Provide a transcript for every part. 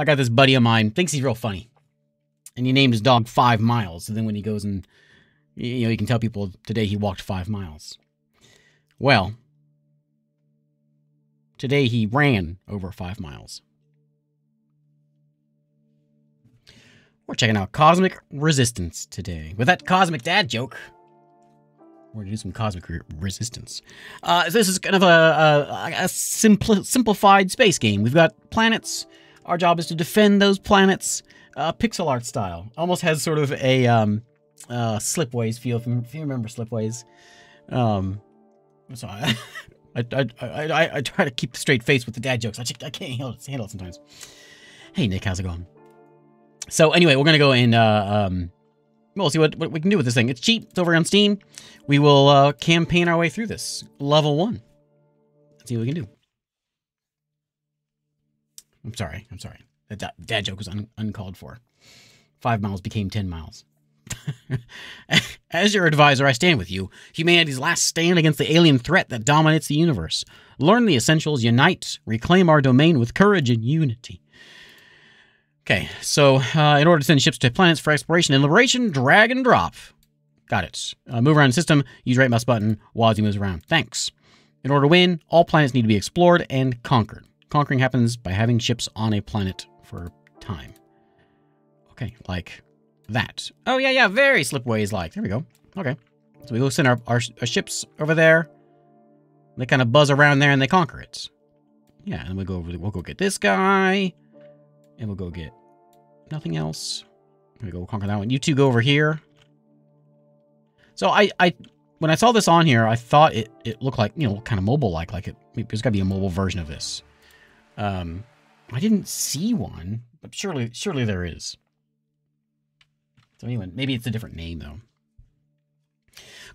I got this buddy of mine, thinks he's real funny. And he named his dog Five Miles. So then when he goes and, you know, he can tell people today he walked five miles. Well, today he ran over five miles. We're checking out Cosmic Resistance today. With that Cosmic Dad joke, we're gonna do some Cosmic re- Resistance. Uh, this is kind of a, a, a simpli- simplified space game. We've got planets. Our job is to defend those planets, uh, pixel art style. Almost has sort of a um, uh, Slipways feel. If you, if you remember Slipways, um, so I, I, I, I, I try to keep a straight face with the dad jokes. I, I can't handle it, handle it sometimes. Hey Nick, how's it going? So anyway, we're gonna go and uh, um, we'll see what, what we can do with this thing. It's cheap. It's over on Steam. We will uh, campaign our way through this level one. Let's see what we can do. I'm sorry. I'm sorry. That da- dad joke was un- uncalled for. Five miles became ten miles. As your advisor, I stand with you. Humanity's last stand against the alien threat that dominates the universe. Learn the essentials, unite, reclaim our domain with courage and unity. Okay, so uh, in order to send ships to planets for exploration and liberation, drag and drop. Got it. Uh, move around the system, use right mouse button he moves around. Thanks. In order to win, all planets need to be explored and conquered. Conquering happens by having ships on a planet for time. Okay, like that. Oh, yeah, yeah, very slipways like. There we go. Okay. So we go send our, our, our ships over there. They kind of buzz around there and they conquer it. Yeah, and we go over, we'll go get this guy. And we'll go get nothing else. We go conquer that one. You two go over here. So I, I, when I saw this on here, I thought it, it looked like, you know, kind of mobile-like, like it, there's gotta be a mobile version of this. Um, I didn't see one, but surely, surely there is. So anyway, maybe it's a different name though.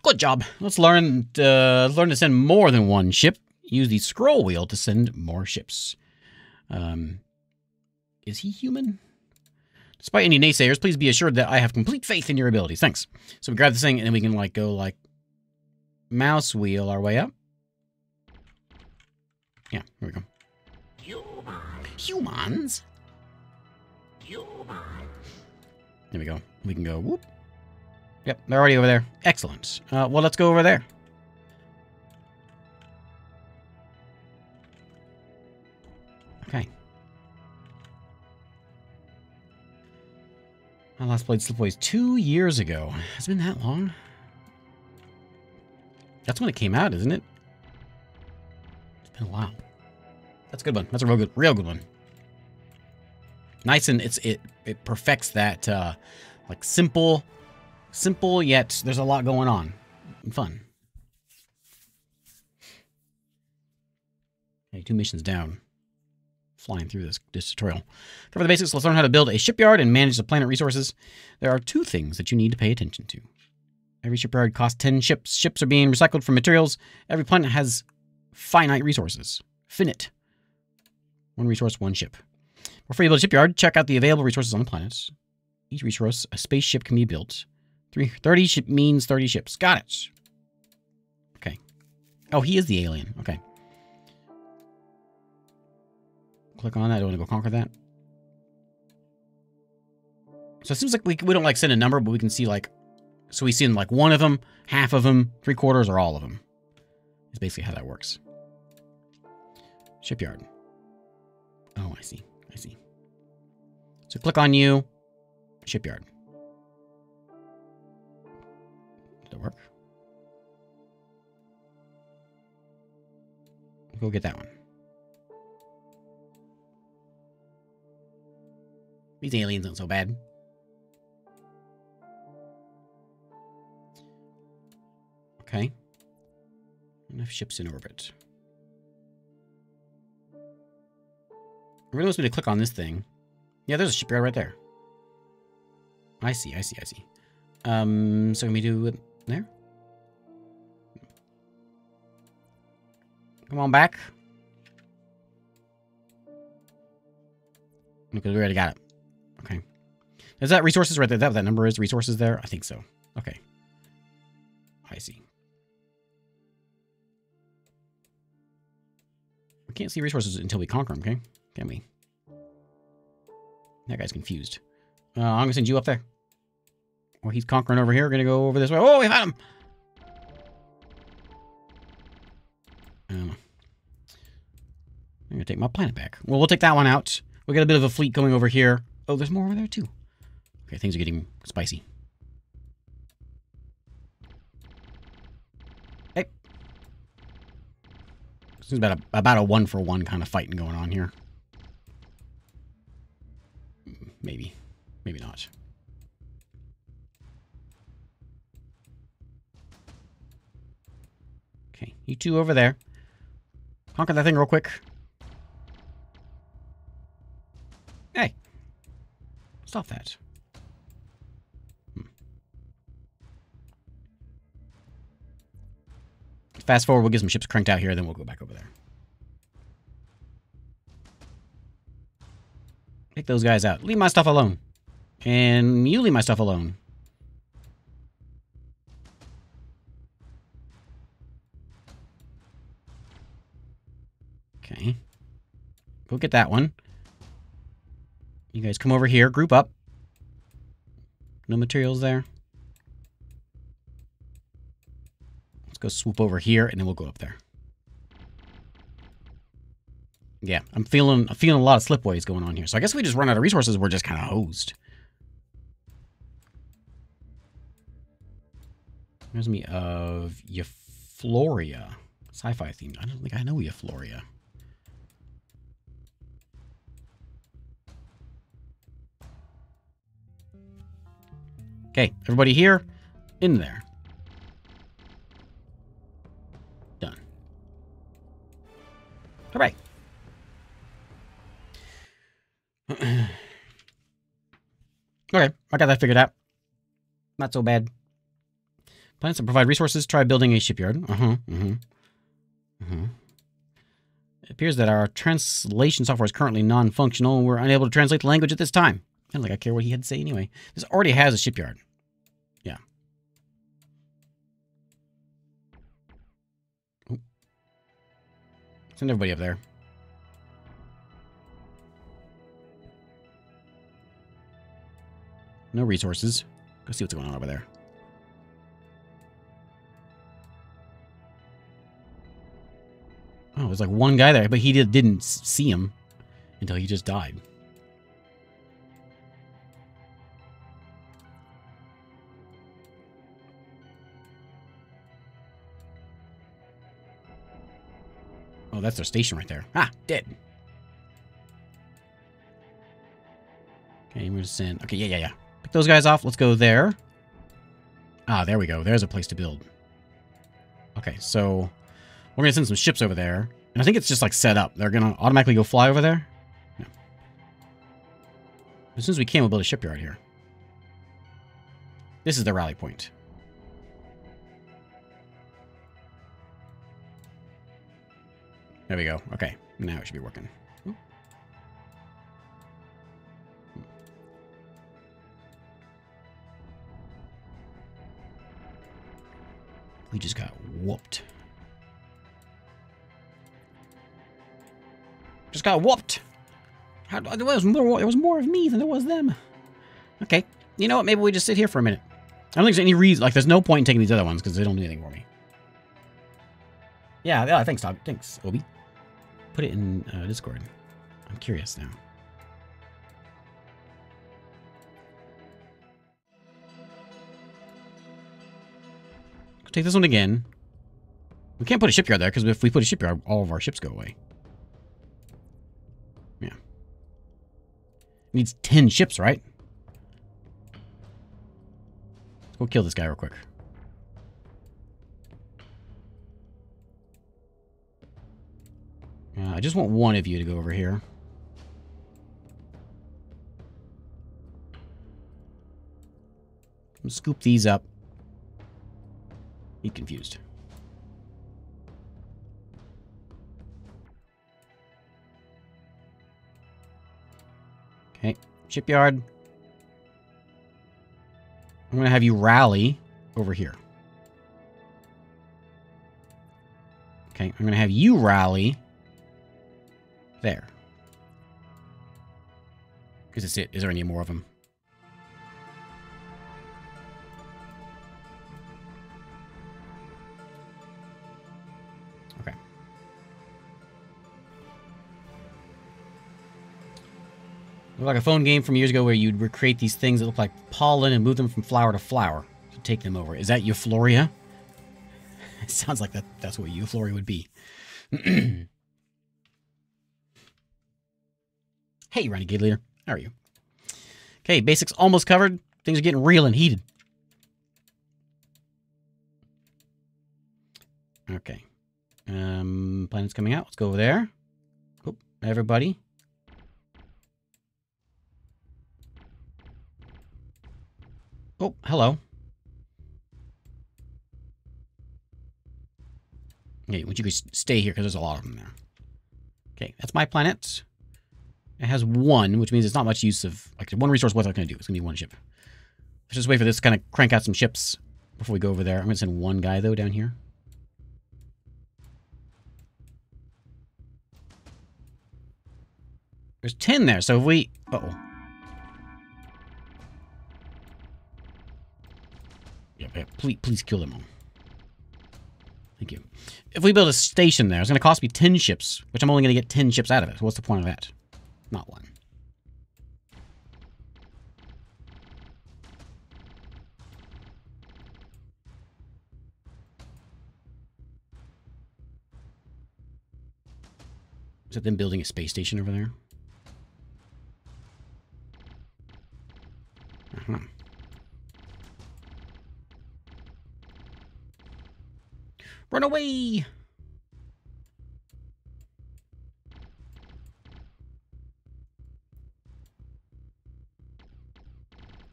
Good job. Let's learn, uh, learn to send more than one ship. Use the scroll wheel to send more ships. Um, is he human? Despite any naysayers, please be assured that I have complete faith in your abilities. Thanks. So we grab this thing and then we can like go like mouse wheel our way up. Yeah, here we go. Humans. Humans. There we go. We can go whoop. Yep, they're already over there. Excellent. Uh, well, let's go over there. Okay. I last played Slipways two years ago. Has it been that long? That's when it came out, isn't it? It's been a while. That's a good one. That's a real good, real good one. Nice and it's it it perfects that uh like simple, simple yet there's a lot going on and fun. Okay, two missions down flying through this, this tutorial. Cover the basics. Let's learn how to build a shipyard and manage the planet resources. There are two things that you need to pay attention to. Every shipyard costs 10 ships. Ships are being recycled from materials. Every planet has finite resources. Finite. One resource, one ship. Before you build a shipyard, check out the available resources on the planet. Each resource, a spaceship can be built. Three, 30 ship means 30 ships. Got it. Okay. Oh, he is the alien. Okay. Click on that. I want to go conquer that. So it seems like we, we don't like send a number, but we can see like, so we see like one of them, half of them, three quarters, or all of them. Is basically how that works. Shipyard. Oh, I see. I see. So click on you. Shipyard. Did that work? Go get that one. These aliens aren't so bad. Okay. Enough ships in orbit. Really wants me to click on this thing. Yeah, there's a shipyard right there. I see, I see, I see. Um, so can we do it there? Come on back. Because we already got it. Okay. Is that resources right there? That that number is resources there? I think so. Okay. I see. We can't see resources until we conquer them, okay? Can we? That guy's confused. Uh, I'm gonna send you up there. Well, he's conquering over here. We're gonna go over this way. Oh, we had him! Um, I'm gonna take my planet back. Well, we'll take that one out. We got a bit of a fleet going over here. Oh, there's more over there too. Okay, things are getting spicy. Hey. This is about a, about a one for one kind of fighting going on here. Maybe. Maybe not. Okay, you two over there. Conquer that thing real quick. Hey. Stop that. Hmm. Fast forward, we'll get some ships cranked out here, then we'll go back over there. Take those guys out. Leave my stuff alone. And you leave my stuff alone. Okay. Go get that one. You guys come over here. Group up. No materials there. Let's go swoop over here, and then we'll go up there. Yeah, I'm feeling I'm feeling a lot of slipways going on here. So I guess we just run out of resources. We're just kind of hosed. Reminds me of Eufloria. Sci-fi themed. I don't think I know Eufloria. Okay, everybody here, in there. Done. All right. okay, I got that figured out. Not so bad. Plans to provide resources. Try building a shipyard. Uh-huh. Uh-huh. Uh-huh. It appears that our translation software is currently non-functional and we're unable to translate the language at this time. I think I care what he had to say anyway. This already has a shipyard. Yeah. Send everybody up there. No resources. Go see what's going on over there. Oh, there's like one guy there, but he did, didn't see him until he just died. Oh, that's their station right there. Ah, dead. Okay, we're gonna send. Okay, yeah, yeah, yeah. Pick those guys off. Let's go there. Ah, there we go. There's a place to build. Okay, so we're gonna send some ships over there, and I think it's just like set up. They're gonna automatically go fly over there. Yeah. As soon as we can, we'll build a shipyard here. This is the rally point. There we go. Okay, now it should be working. We just got whooped. Just got whooped. How, there was more. There was more of me than there was them. Okay. You know what? Maybe we just sit here for a minute. I don't think there's any reason. Like, there's no point in taking these other ones because they don't do anything for me. Yeah. Yeah. Thanks, Todd. Thanks, Obi. Put it in uh, Discord. I'm curious now. Take this one again. We can't put a shipyard there, because if we put a shipyard, all of our ships go away. Yeah. needs 10 ships, right? Let's go kill this guy real quick. Uh, I just want one of you to go over here. Scoop these up. Be confused. Okay, shipyard. I'm going to have you rally over here. Okay, I'm going to have you rally there. Is this it? Is there any more of them? Like a phone game from years ago where you'd recreate these things that look like pollen and move them from flower to flower to take them over. Is that Eufloria? It sounds like that that's what Eufloria would be. hey, Renegade Leader. How are you? Okay, basics almost covered. Things are getting real and heated. Okay. Um, planet's coming out. Let's go over there. Oh, everybody. Oh, hello. Okay, would you stay here because there's a lot of them there. Okay, that's my planet. It has one, which means it's not much use of... Like, one resource, what's that going to do? It's going to be one ship. Let's just wait for this to kind of crank out some ships before we go over there. I'm going to send one guy, though, down here. There's 10 there, so if we... Uh oh Yeah, please, please kill them all. Thank you. If we build a station there, it's going to cost me 10 ships, which I'm only going to get 10 ships out of it. What's the point of that? Not one. Is that them building a space station over there? Uh-huh. Run away!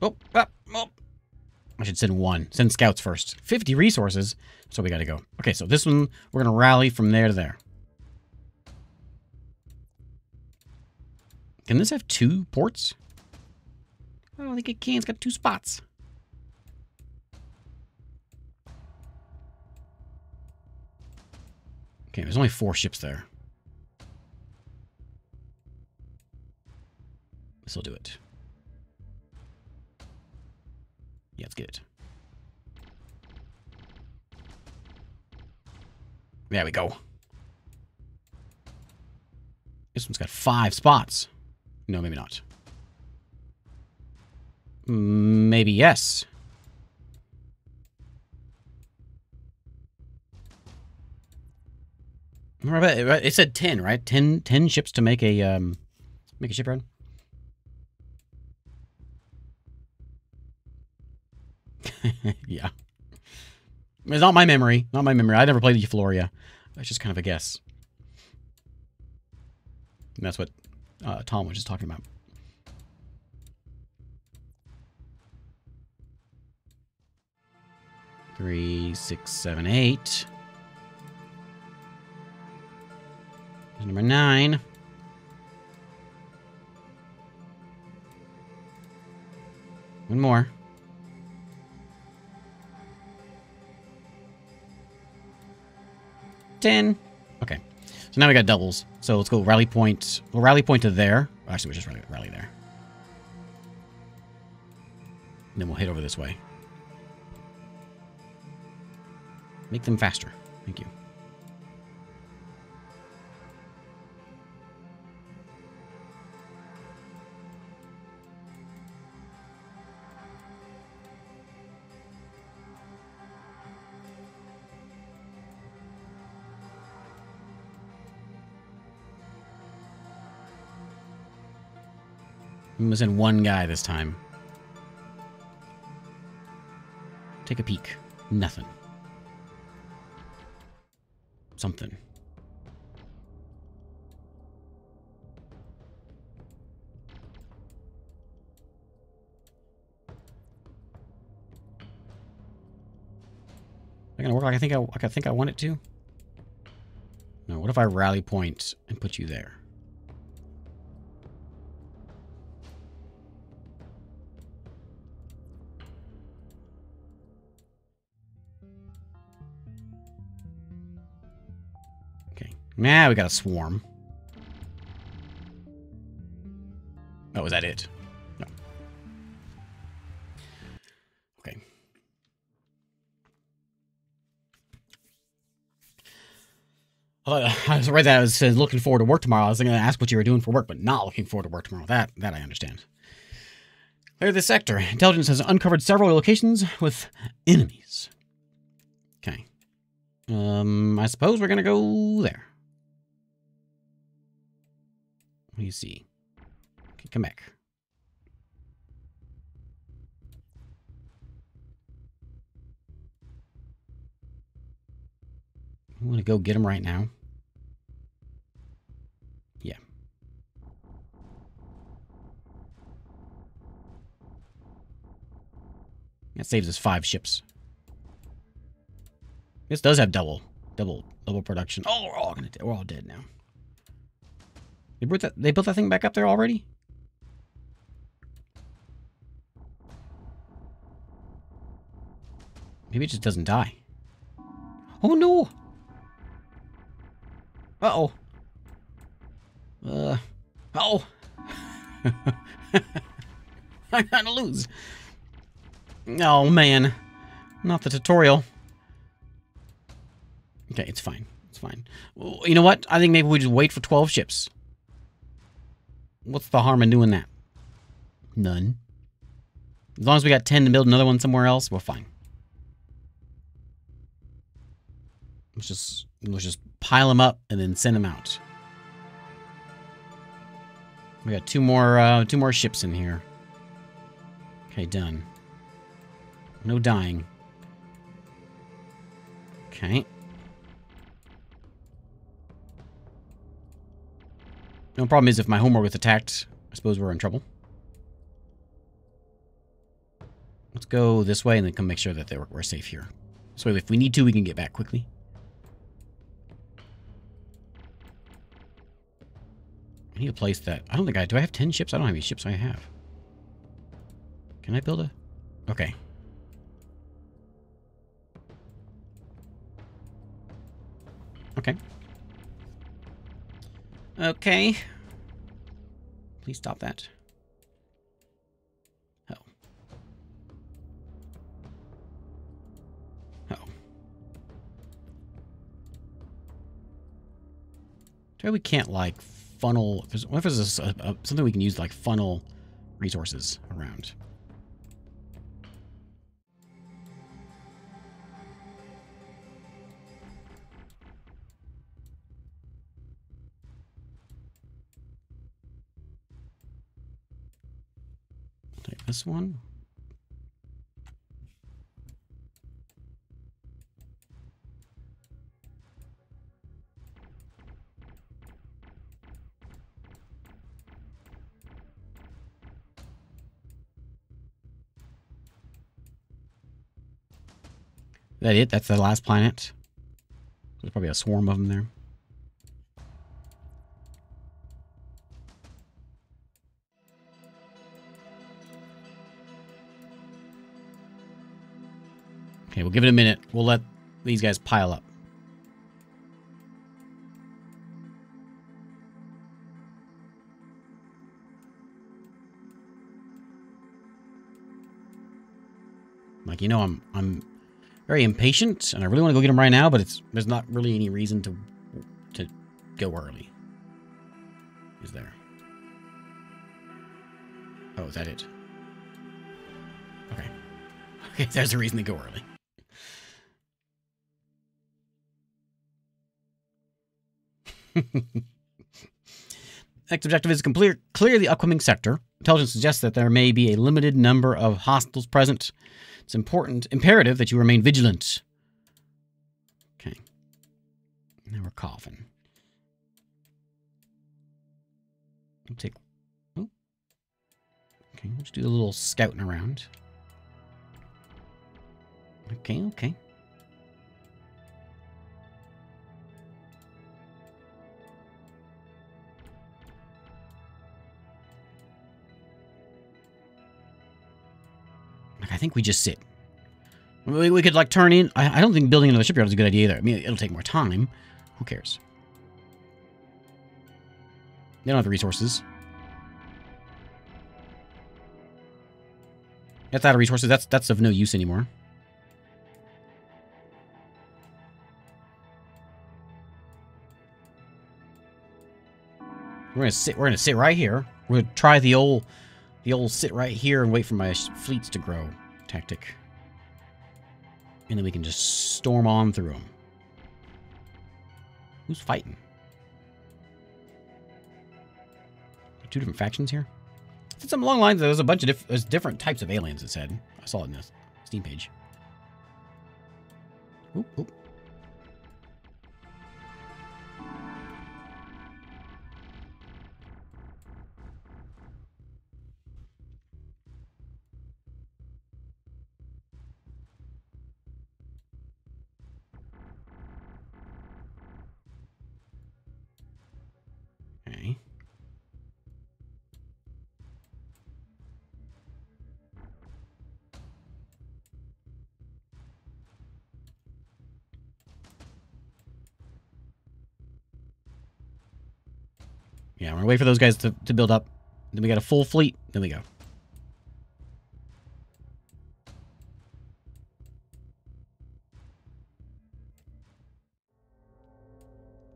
Oh, oh, oh. I should send one. Send scouts first. 50 resources. So we gotta go. Okay, so this one, we're gonna rally from there to there. Can this have two ports? Oh, I think it can. It's got two spots. Okay, there's only four ships there. This will do it. Yeah, let's get it. There we go. This one's got five spots. No, maybe not. Maybe yes. It said 10, right? 10, 10 ships to make a, um, make a ship run. yeah. It's not my memory. Not my memory. I never played Eufloria. It's just kind of a guess. And that's what uh, Tom was just talking about. Three, six, seven, eight. Number nine. One more. Ten. Okay. So now we got doubles. So let's go rally point. We'll rally point to there. Actually, we'll just rally, rally there. And then we'll hit over this way. Make them faster. Thank you. I'm one guy this time. Take a peek. Nothing. Something. Is gonna work like I think I like I think I want it to? No, what if I rally point and put you there? Now we got a swarm. Oh, is that it? No. Okay. Uh, I was right that I was uh, looking forward to work tomorrow. I was going to ask what you were doing for work, but not looking forward to work tomorrow. That that I understand. Clear the sector. Intelligence has uncovered several locations with enemies. Okay. Um, I suppose we're gonna go there. Do you see? Okay, come back. I want to go get him right now. Yeah. That saves us five ships. This does have double, double, double production. Oh, we're all gonna, we're all dead now. They built that, they built that thing back up there already. Maybe it just doesn't die. Oh no! Uh oh. Uh. Oh. I'm gonna lose. Oh man. Not the tutorial. Okay, it's fine. It's fine. You know what? I think maybe we just wait for 12 ships. What's the harm in doing that? None. As long as we got 10 to build another one somewhere else, we're fine. Let's just let's just pile them up and then send them out. We got two more uh, two more ships in here. Okay, done. No dying. Okay. No problem is if my homework gets attacked, I suppose we're in trouble. Let's go this way and then come make sure that we're safe here. So if we need to, we can get back quickly. I need a place that... I don't think I... Do I have 10 ships? I don't have any ships I have. Can I build a... Okay. Okay. Okay. Please stop that. Oh. Oh. Try we can't, like, funnel... What if there's a, a, something we can use, like, funnel resources around? Take this one. that it? That's the last planet? There's probably a swarm of them there. We'll give it a minute. We'll let these guys pile up. Like, you know, I'm I'm very impatient, and I really want to go get them right now, but it's there's not really any reason to to go early. Is there? Oh, is that it? Okay. Okay, there's a reason to go early. Next objective is to clear, clear the upcoming sector. Intelligence suggests that there may be a limited number of hostiles present. It's important, imperative that you remain vigilant. Okay. Now we're coughing. We'll take... Oh. Okay, let's do a little scouting around. Okay, okay. Like, I think we just sit. We, we could, like, turn in... I, I don't think building another shipyard is a good idea either. I mean, it'll take more time. Who cares? They don't have the resources. That's out of resources. That's that's of no use anymore. We're gonna sit. We're gonna sit right here. We're gonna try the old, the old sit right here and wait for my fleets to grow tactic, and then we can just storm on through them. Who's fighting? Two different factions here. It's some long lines. There's a bunch of diff there's different types of aliens. It said. I saw it in the Steam page. Oop, oop. Wait for those guys to, to build up. Then we got a full fleet. Then we go.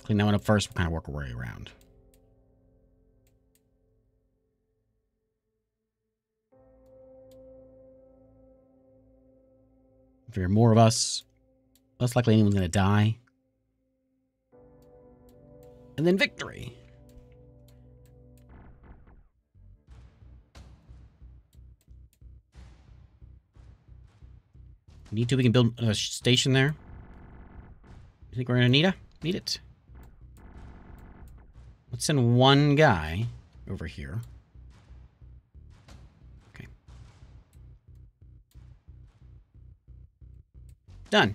Clean that one up first. We'll kind of work our way around. If there are more of us, less likely anyone's going to die. And then victory. Need to, we can build a station there. You think we're gonna need a need it? Let's send one guy over here. Okay. Done.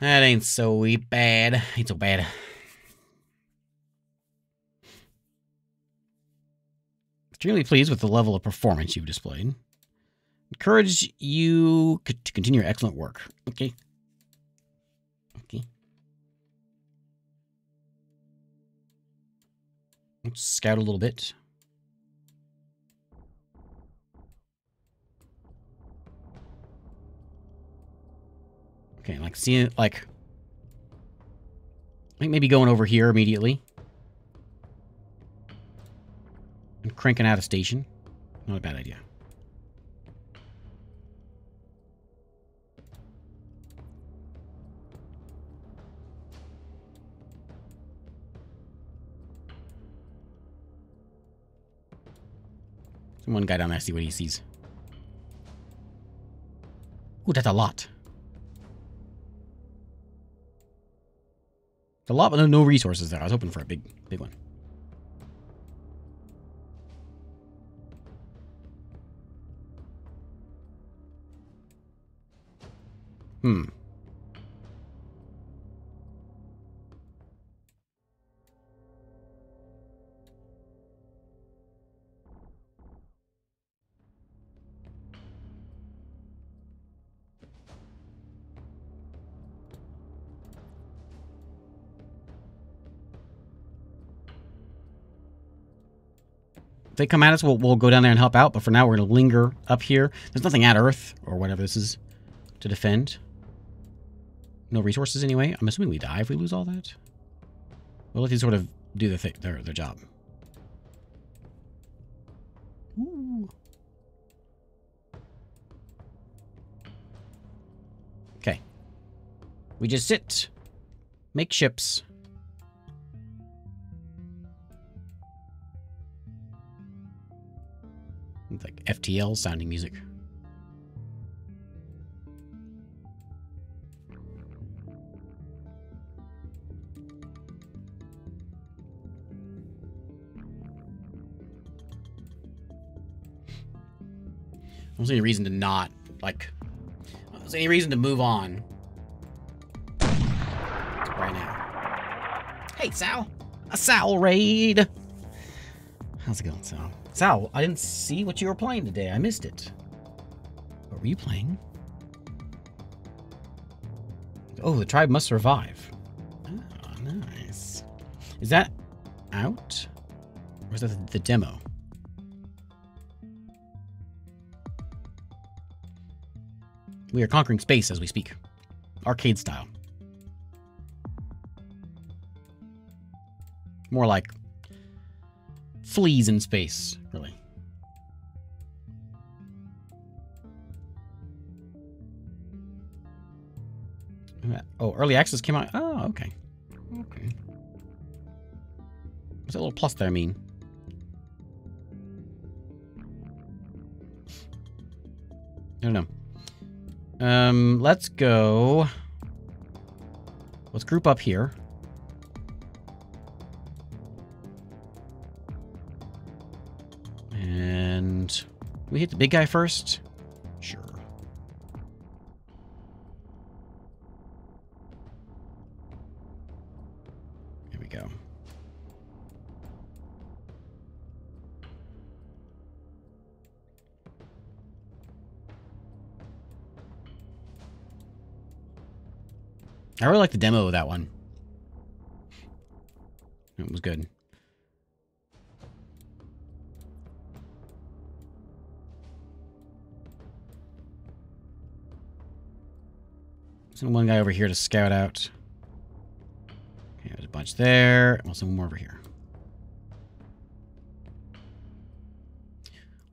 That ain't so bad. Ain't so bad. Extremely pleased with the level of performance you've displayed. Encourage you to continue your excellent work. Okay. Okay. Let's scout a little bit. Okay, like seeing like I think maybe going over here immediately. And cranking out a station. Not a bad idea. One guy down there, see what he sees. Ooh, that's a lot. It's a lot, but no, no resources there. I was hoping for a big, big one. Hmm. They come at us, we'll, we'll go down there and help out. But for now, we're going to linger up here. There's nothing at Earth, or whatever this is, to defend. No resources anyway. I'm assuming we die if we lose all that. We'll let these sort of do the th their, their job. Okay. We just sit. Make ships. FTL sounding music. I any reason to not, like, I any reason to move on. Right now. Hey, Sal! A Sal raid! How's it going, Sal? Sal, I didn't see what you were playing today. I missed it. What were you playing? Oh, the tribe must survive. Oh, nice. Is that out? Or is that the demo? We are conquering space as we speak. Arcade style. More like fleas in space. Oh, early access came out. Oh, okay. Okay. What's that little plus there mean? I don't know. Um, let's go. Let's group up here. And we hit the big guy first. I really like the demo of that one. It was good. Send one guy over here to scout out. Okay, there's a bunch there. We'll send one more over here.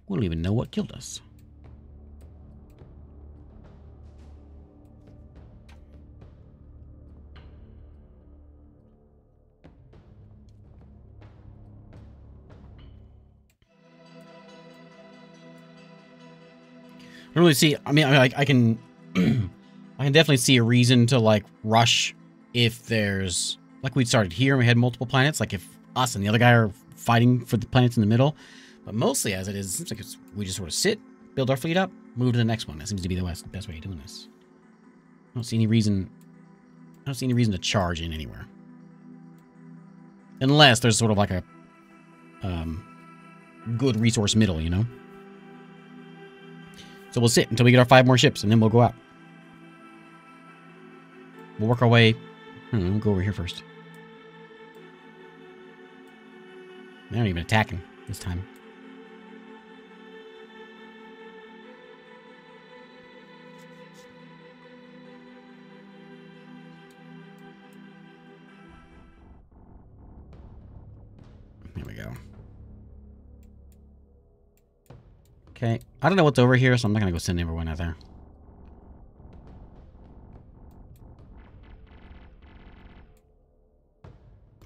We don't even know what killed us. Really see. I mean, I, I can, I can definitely see a reason to like rush if there's like we started here and we had multiple planets. Like if us and the other guy are fighting for the planets in the middle, but mostly as it is, it seems like it's, we just sort of sit, build our fleet up, move to the next one. That seems to be the best, best way of doing this. I don't see any reason. I don't see any reason to charge in anywhere, unless there's sort of like a um, good resource middle, you know. So we'll sit until we get our five more ships, and then we'll go out. We'll work our way. Hmm, we'll go over here first. They're not even attacking this time. Okay. I don't know what's over here, so I'm not to go send everyone out there.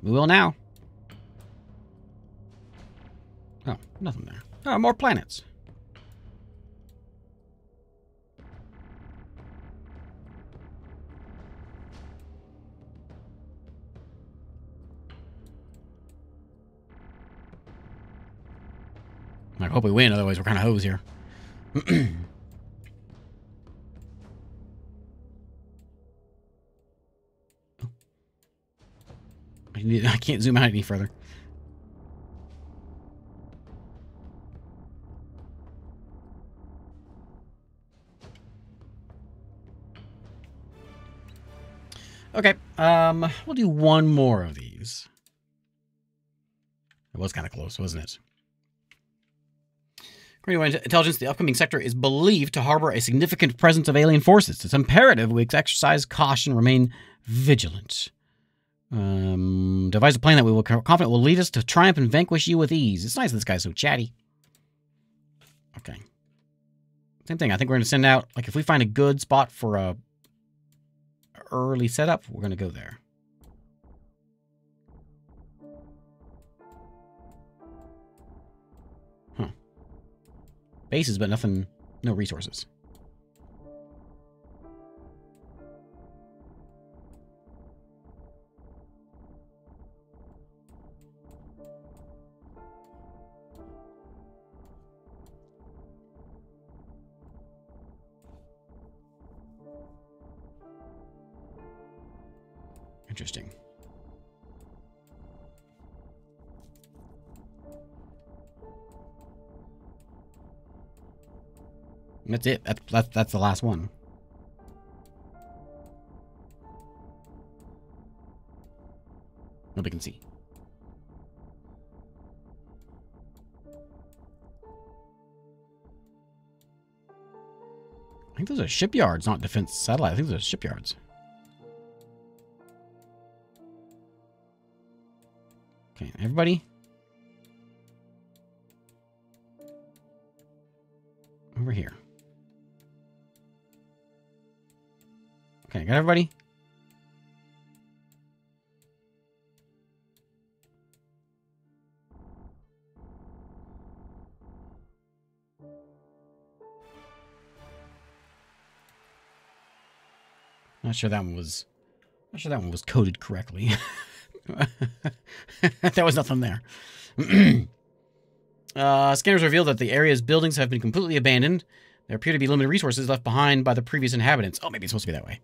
We will now. Oh, nothing there. Oh, more planets. I hope we win, otherwise we're kind of hosed here. I, need, I can't zoom out any further. Okay, um, we'll do one more of these. It was kind of close, wasn't it? To intelligence, the upcoming sector is believed to harbor a significant presence of alien forces. It's imperative we exercise caution, remain vigilant. Um, devise a plan that we will confident will lead us to triumph and vanquish you with ease. It's nice this guy's so chatty. Okay. Same thing. I think we're going to send out, like, if we find a good spot for a early setup, we're going to go there. Bases, but nothing, no resources. Interesting. That's it. That's, that's, that's the last one. Nobody can see. I think those are shipyards, not defense satellite. I think those are shipyards. Okay, everybody. Okay, got everybody? Not sure that one was. Not sure that one was coded correctly. there was nothing there. uh, scanners reveal that the area's buildings have been completely abandoned. There appear to be limited resources left behind by the previous inhabitants. Oh, maybe it's supposed to be that way.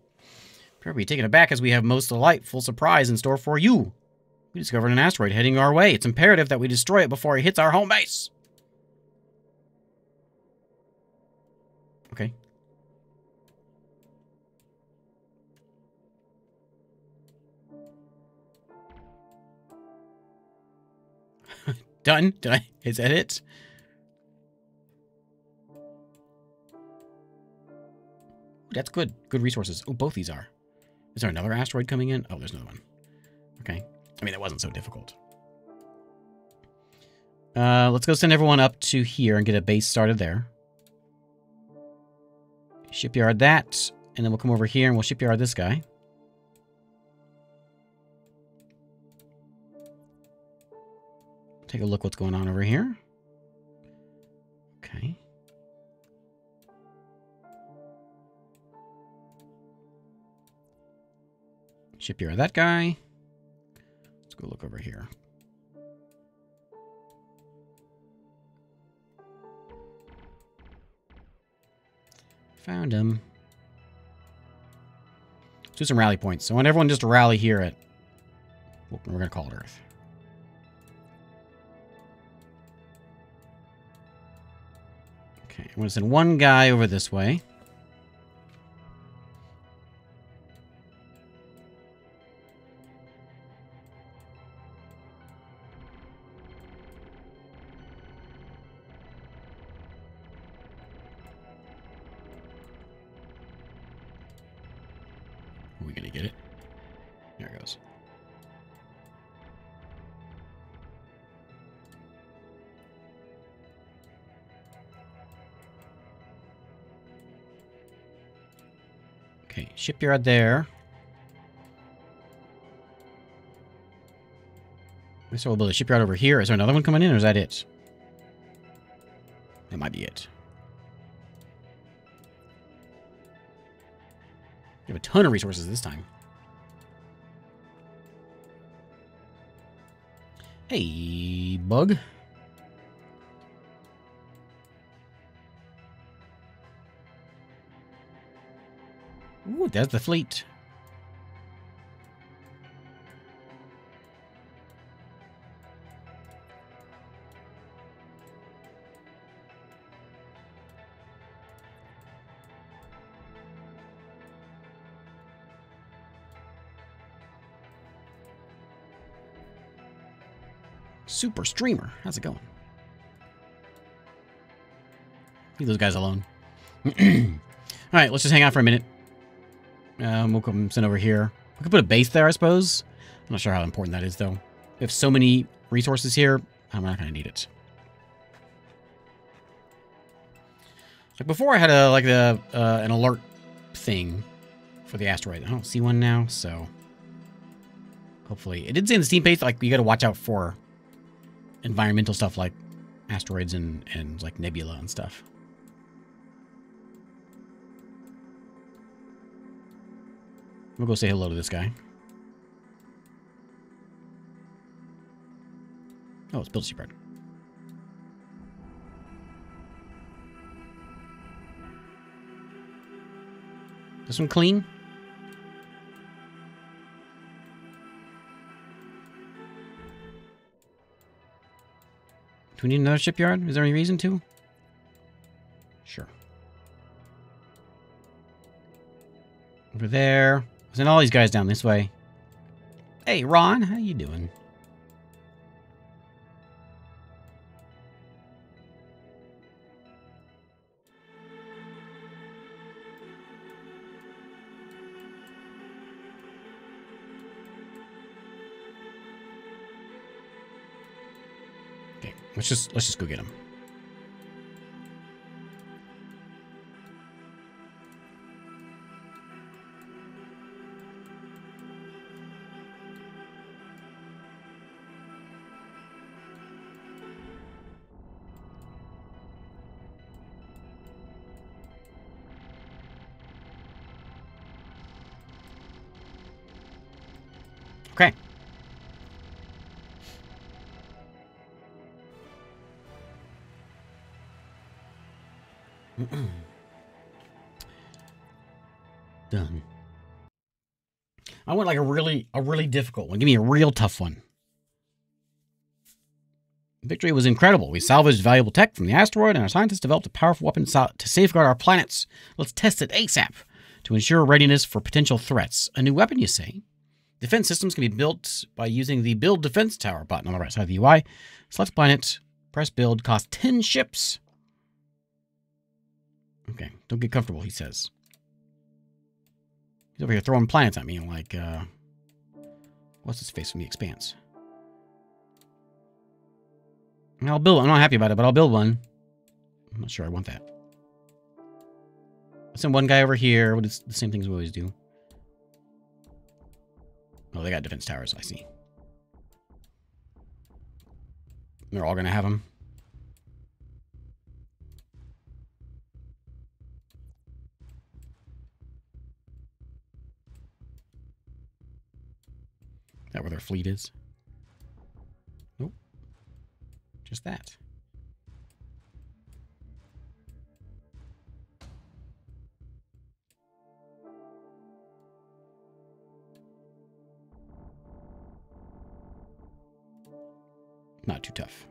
Be taken aback as we have most delightful surprise in store for you. We discovered an asteroid heading our way. It's imperative that we destroy it before it hits our home base. Okay. Done? Did I? Is that it? That's good. Good resources. Oh, both these are. Is there another asteroid coming in? Oh, there's another one. Okay. I mean, that wasn't so difficult. Uh, let's go send everyone up to here and get a base started there. Shipyard that, and then we'll come over here and we'll shipyard this guy. Take a look what's going on over here. Okay. Shipyard that guy. Let's go look over here. Found him. Let's do some rally points. So I want everyone just to rally here at... We're going to call it Earth. Okay, I'm going to send one guy over this way. Get it? There it goes. Okay, shipyard there. So we'll build a shipyard over here. Is there another one coming in, or is that it? Ton of resources this time. Hey, bug. Ooh, there's the fleet. Super Streamer. How's it going? Leave those guys alone. All right, let's just hang out for a minute. Um, we'll come send over here. We could put a base there, I suppose. I'm not sure how important that is, though. We have so many resources here, I'm not going to need it. Like before, I had a like a uh, an alert thing for the asteroid. I don't see one now, so hopefully it did say in the Steam page like you got to watch out for environmental stuff like asteroids and and like nebula and stuff. We'll go say hello to this guy. Oh, it's built shipyard. This one clean? We need another shipyard? Is there any reason to? Sure. Over there. Send all these guys down this way. Hey, Ron, how you doing? Let's just let's just go get him. Really a really difficult one. Give me a real tough one. Victory was incredible. We salvaged valuable tech from the asteroid, and our scientists developed a powerful weapon to safeguard our planets. Let's test it ASAP to ensure readiness for potential threats. A new weapon, you say? Defense systems can be built by using the Build Defense Tower button on the right side of the UI. Select planet, press build, cost 10 ships. Okay, don't get comfortable, he says. He's over here throwing planets at me. Like, uh, what's his face from the expanse? I'll build. I'm not happy about it, but I'll build one. I'm not sure I want that. send one guy over here. What is the same things we always do? Oh, they got defense towers. I see. They're all going to have them. That where their fleet is? Nope. Just that. Not too tough.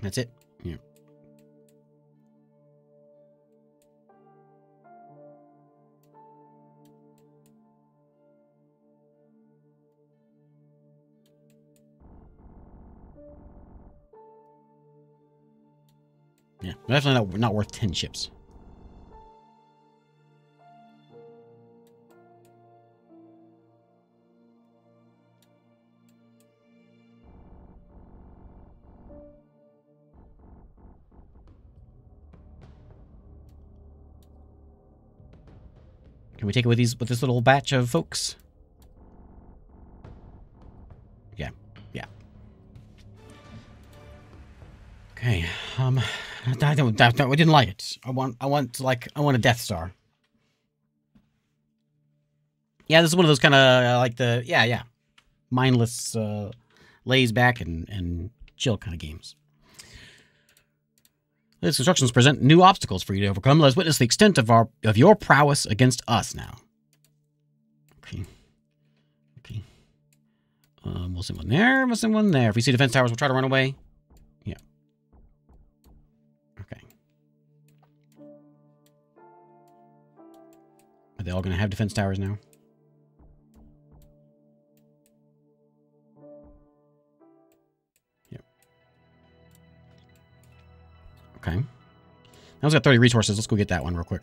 That's it. Yeah. Definitely not, not worth 10 ships. Can we take it with these with this little batch of folks? I didn't like it. I want. I want like. I want a Death Star. Yeah, this is one of those kind of uh, like the yeah yeah, mindless, uh, lays back and and chill kind of games. These instructions present new obstacles for you to overcome. Let's witness the extent of our of your prowess against us now. Okay. Okay. Um, we'll send one there. We'll send one there. If we see defense towers, we'll try to run away. They all going to have defense towers now? Yep. Okay. Now it's got 30 resources. Let's go get that one real quick.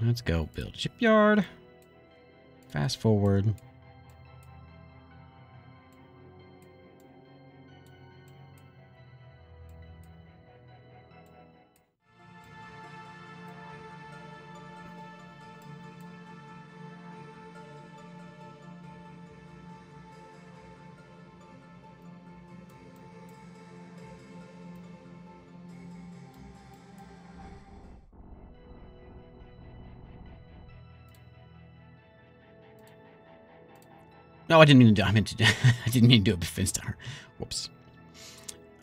Let's go build shipyard. Fast forward. No, I didn't mean to do. I meant to. Do, I didn't mean to do a defense tower. Whoops.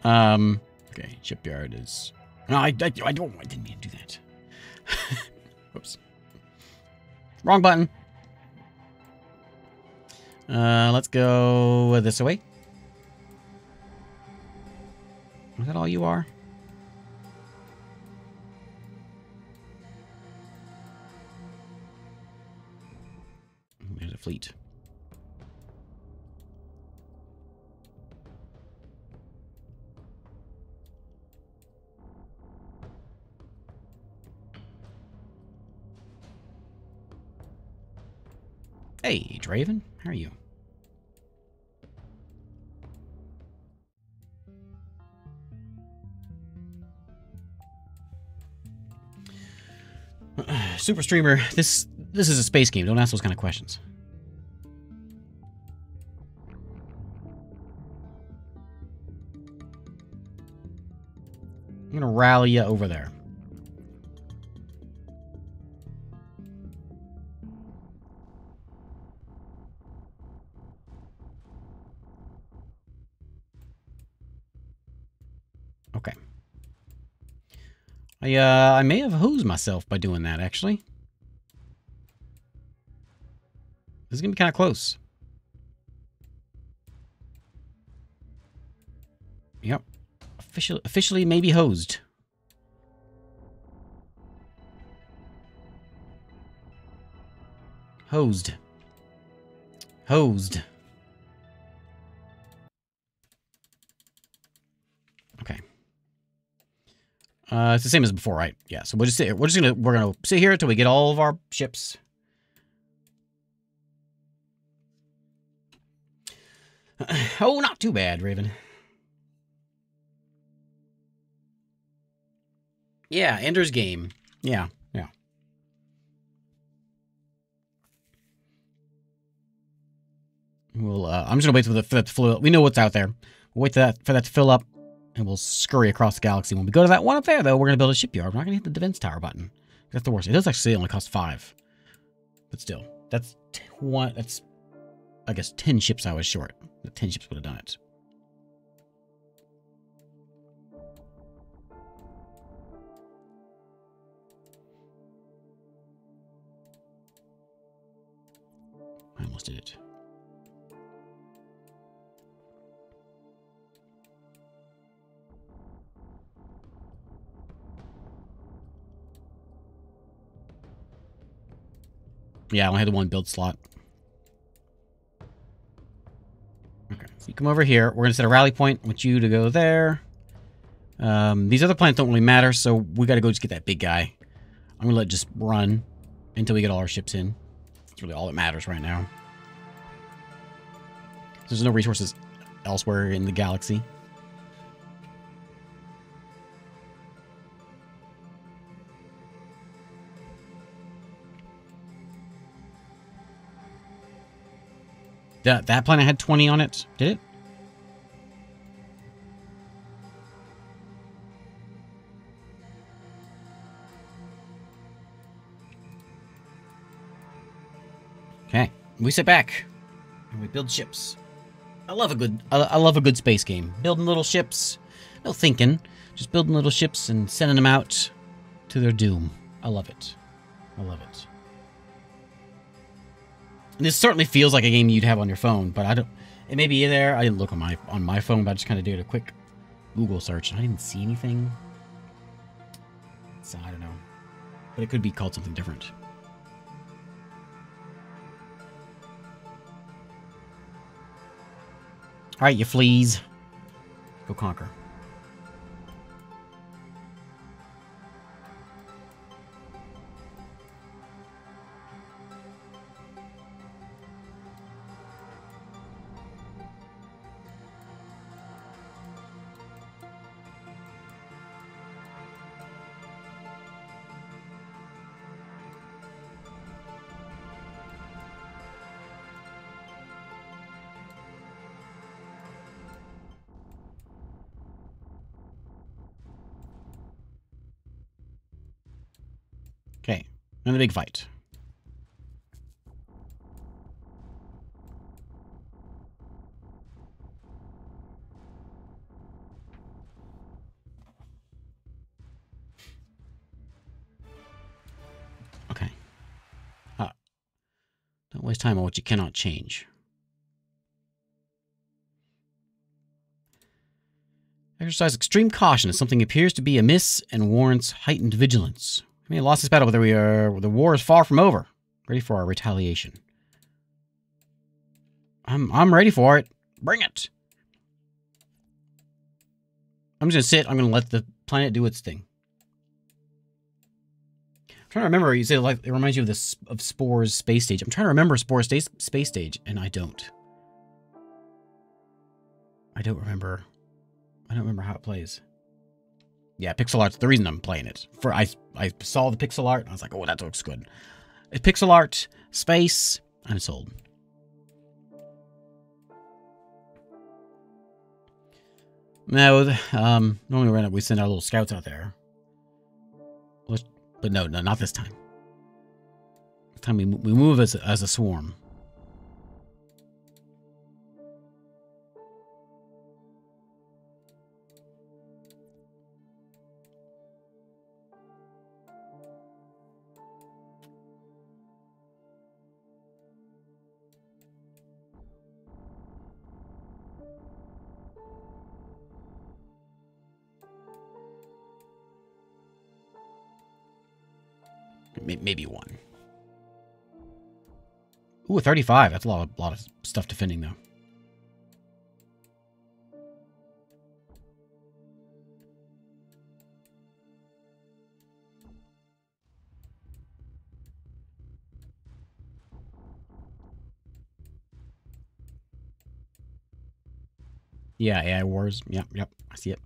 Um. Okay. Shipyard is. No, I. I, I don't. I didn't mean to do that. Whoops. Wrong button. Uh, let's go this way. Is that all you are? There's a fleet. Draven. How are you? Super streamer, this this is a space game. Don't ask those kind of questions. I'm gonna rally you over there. I, uh, I may have hosed myself by doing that, actually. This is going to be kind of close. Yep. Officially, officially maybe hosed. Hosed. Hosed. Uh, it's the same as before, right? Yeah. So we'll just sit. We're just gonna we're gonna sit here until we get all of our ships. oh, not too bad, Raven. Yeah, Ender's Game. Yeah, yeah. We'll. Uh, I'm just gonna wait for, the, for that to fill. We know what's out there. We'll wait for that for that to fill up and we'll scurry across the galaxy. When we go to that one up there, though, we're going to build a shipyard. We're not going to hit the defense tower button. That's the worst. It does actually only cost five. But still, that's one. That's, I guess, 10 ships I was short. The 10 ships would have done it. I almost did it. Yeah, I only had the one build slot. Okay, so you come over here. We're going to set a rally point. I want you to go there. Um, these other planets don't really matter, so we got to go just get that big guy. I'm going to let just run until we get all our ships in. That's really all that matters right now. There's no resources elsewhere in the galaxy. That that planet had 20 on it, did it? Okay, we sit back and we build ships. I love a good I, I love a good space game. Building little ships, no thinking, just building little ships and sending them out to their doom. I love it. I love it. This certainly feels like a game you'd have on your phone, but I don't. It may be there. I didn't look on my on my phone, but I just kind of did a quick Google search. I didn't see anything. So I don't know, but it could be called something different. All right, you fleas, go conquer. The big fight. Okay. Uh, don't waste time on what you cannot change. Exercise extreme caution if something appears to be amiss and warrants heightened vigilance. We may have lost this battle, but we are, the war is far from over. Ready for our retaliation. I'm, I'm ready for it. Bring it. I'm just going to sit. I'm going to let the planet do its thing. I'm trying to remember. You say like it reminds you of this of Spore's space stage. I'm trying to remember Spore's space space stage, and I don't. I don't remember. I don't remember how it plays. Yeah, pixel art's the reason I'm playing it. For I I saw the pixel art, and I was like, oh, that looks good. It's pixel art, space, and it's old. No, um, normally we send our little scouts out there. But no, no, not this time. This time we, we move as, as a swarm. Ooh, 35. That's a lot of, lot of stuff defending, though. Yeah, AI Wars. Yep, yep. I see it.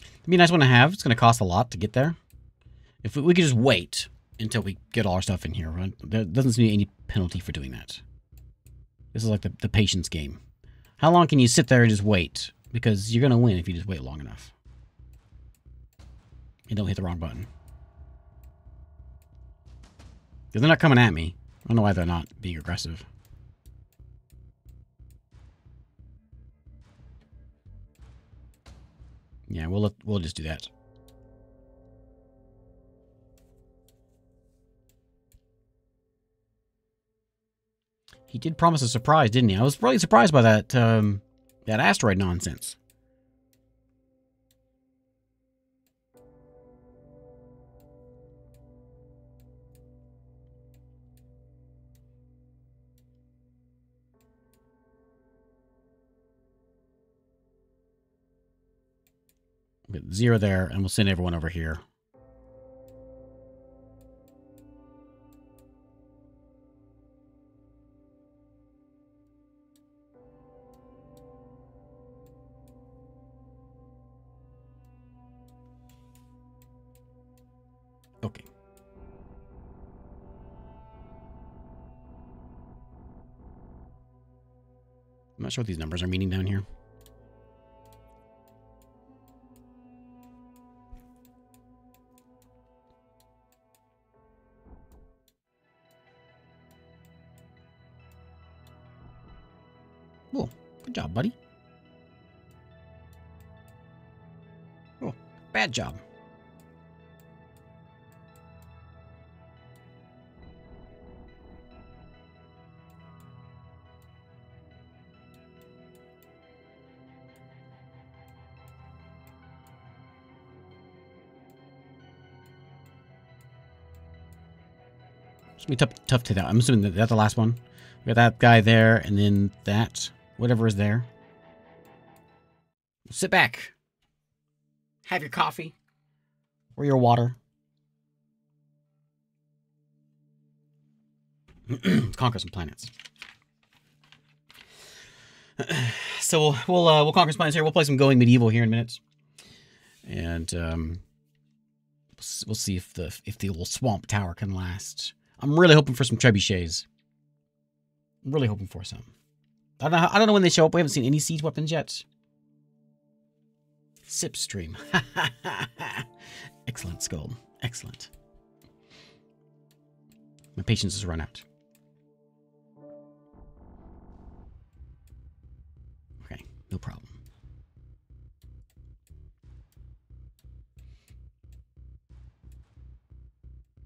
It'd be a nice one to have. It's going to cost a lot to get there. If we, we could just wait until we get all our stuff in here, right? There doesn't seem to be any penalty for doing that. This is like the, the patience game. How long can you sit there and just wait? Because you're going to win if you just wait long enough. And don't hit the wrong button. Because they're not coming at me. I don't know why they're not being aggressive. Yeah, we'll we'll just do that. He did promise a surprise, didn't he? I was really surprised by that um, that asteroid nonsense. zero there, and we'll send everyone over here. I'm not sure what these numbers are meaning down here. Good job, buddy. Oh, bad job. It's gonna be tough, tough to that. I'm assuming that that's the last one. We got that guy there, and then that whatever is there. Sit back. Have your coffee or your water. Conquer some planets. so we'll we'll, uh, we'll conquer some planets here. We'll play some Going Medieval here in minutes, and um, we'll see if the if the little swamp tower can last. I'm really hoping for some trebuchets. I'm really hoping for some. I don't know. I don't know when they show up. We haven't seen any siege weapons yet. Sip stream. Excellent, Skull. Excellent. My patience has run out. Okay, no problem.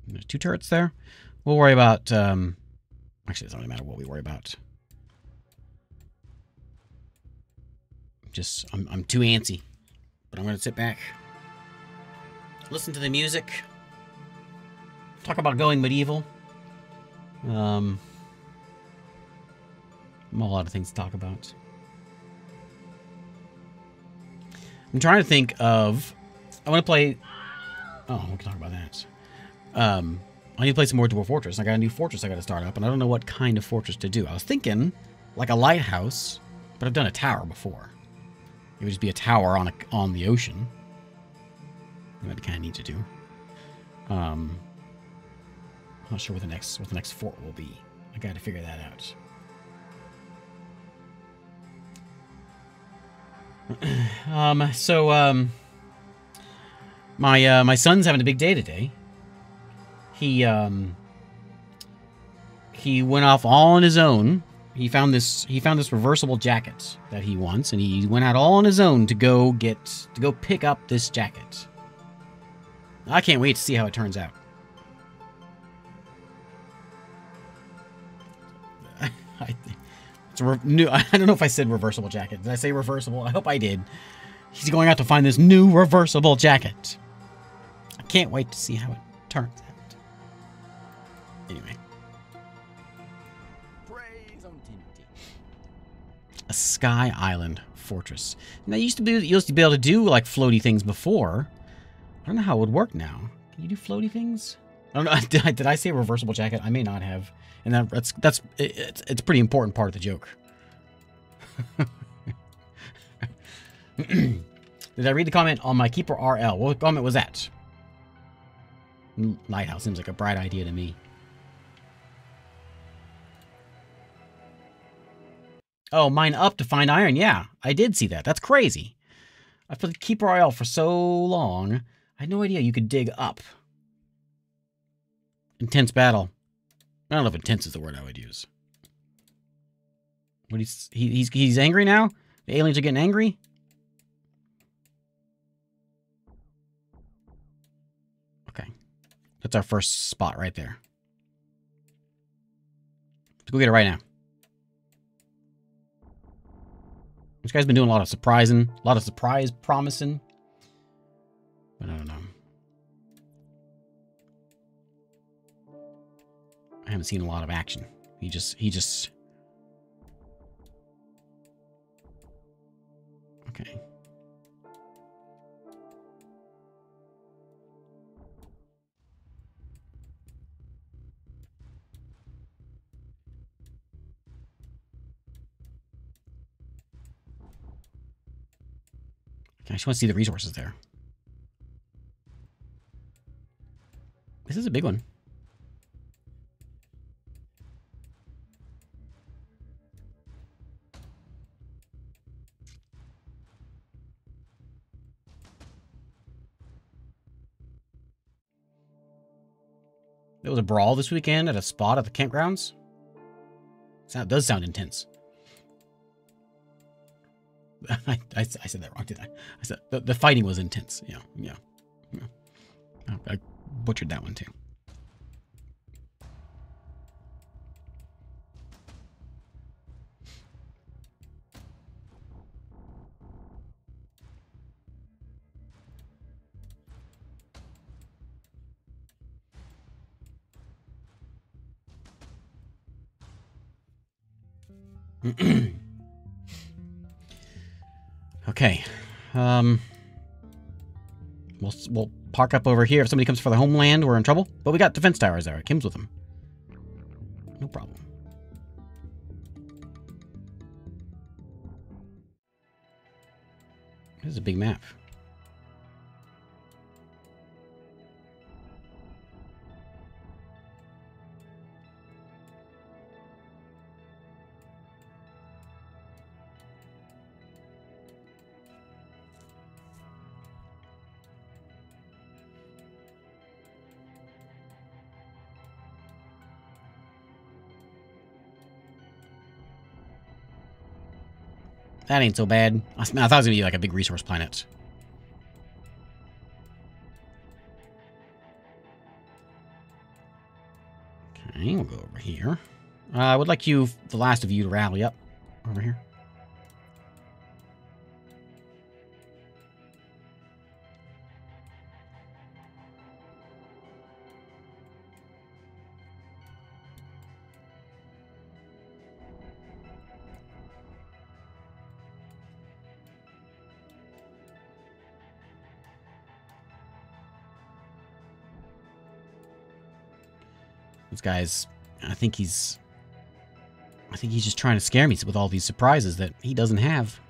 There's two turrets there. We'll worry about, um, actually, it doesn't really matter what we worry about. Just, I'm, I'm too antsy. But I'm going to sit back, listen to the music, talk about going medieval. Um, a lot of things to talk about. I'm trying to think of I want to play. Oh, we can talk about that. Um, I need to play some more Dwarf Fortress. I got a new fortress I got to start up, and I don't know what kind of fortress to do. I was thinking like a lighthouse, but I've done a tower before. It would just be a tower on a, on the ocean. That kind of need to do. Um, I'm not sure what the next what the next fort will be. I got to figure that out. um, so um, my uh, my son's having a big day today. He um he went off all on his own. He found this he found this reversible jacket that he wants, and he went out all on his own to go get to go pick up this jacket. I can't wait to see how it turns out. I, it's new. I don't know if I said reversible jacket. Did I say reversible? I hope I did. He's going out to find this new reversible jacket. I can't wait to see how it turns out. Anyway. A Sky Island fortress. Now, used to be you used to be able to do like floaty things before. I don't know how it would work now. Can you do floaty things? I don't know. Did I, did I say reversible jacket? I may not have. And that, that's that's it's it's a pretty important part of the joke. did I read the comment on my keeper RL? What comment was that? Lighthouse seems like a bright idea to me. Oh, mine up to find iron. Yeah, I did see that. That's crazy. I've played Keeper RL for so long. I had no idea you could dig up. Intense battle. I don't know if intense is the word I would use. What he's he, he's he's angry now? The aliens are getting angry? Okay. That's our first spot right there. Let's go get it right now. This guy's been doing a lot of surprising, a lot of surprise promising. But I don't know. I haven't seen a lot of action. He just, he just... Okay. I just want to see the resources there. This is a big one. There was a brawl this weekend at a spot at the campgrounds. That does sound intense. I, I, I, said that wrong, did I? I said the, the fighting was intense. Yeah, yeah. yeah. I, I butchered that one too. Okay. Um, we'll, we'll park up over here. If somebody comes for the homeland, we're in trouble. But we got defense towers there. Kim's with them. No problem. This is a big map. That ain't so bad. I, thought it was gonna be like a big resource planet. Okay, we'll go over here. Uh, I would like you, the last of you, to rally up over here. Guy's. I think he's. I think he's just trying to scare me with all these surprises that he doesn't have.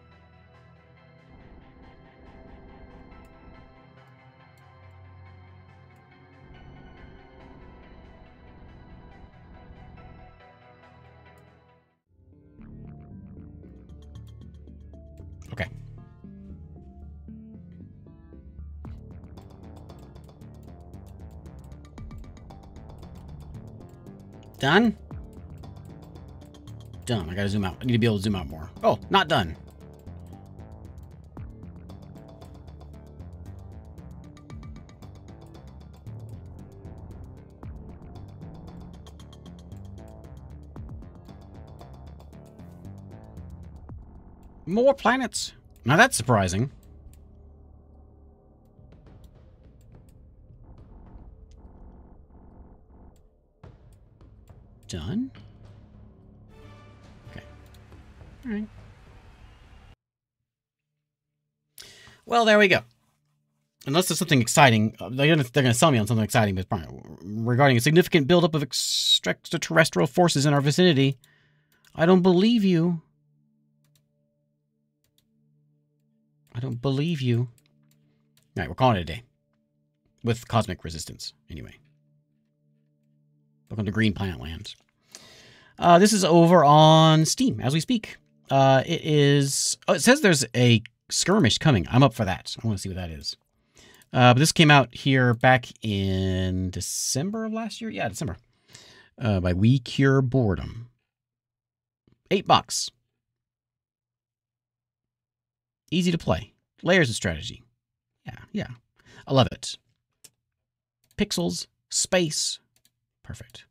Done? Done. I gotta zoom out. I need to be able to zoom out more. Oh, not done. More planets. Now that's surprising. There we go. Unless there's something exciting, uh, they're they're gonna sell me on something exciting, but regarding a significant buildup of extraterrestrial forces in our vicinity, I don't believe you. I don't believe you. All right, we're calling it a day. With cosmic resistance, anyway. Welcome to Green Planet Lands. Uh, this is over on Steam as we speak. Uh, it is. Oh, it says there's a skirmish coming. I'm up for that. I want to see what that is. Uh, but this came out here back in December of last year. Yeah, December. Uh, by We Cure Boredom. Eight bucks. Easy to play. Layers of strategy. Yeah, yeah. I love it. Pixels, space. Perfect.